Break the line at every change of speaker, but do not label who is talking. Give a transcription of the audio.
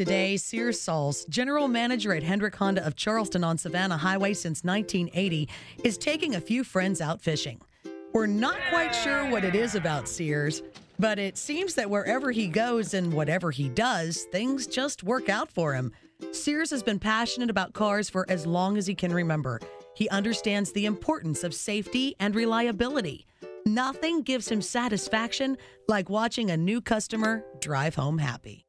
Today, Sears Sauls, general manager at Hendrick Honda of Charleston on Savannah Highway since 1980, is taking a few friends out fishing. We're not quite sure what it is about Sears, but it seems that wherever he goes and whatever he does, things just work out for him. Sears has been passionate about cars for as long as he can remember. He understands the importance of safety and reliability. Nothing gives him satisfaction like watching a new customer drive home happy.